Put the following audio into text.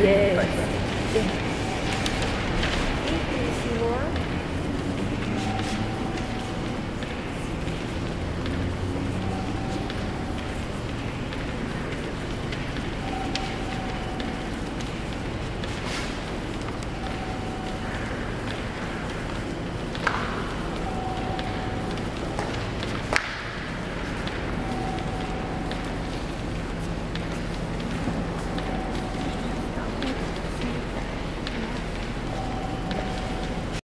Yes.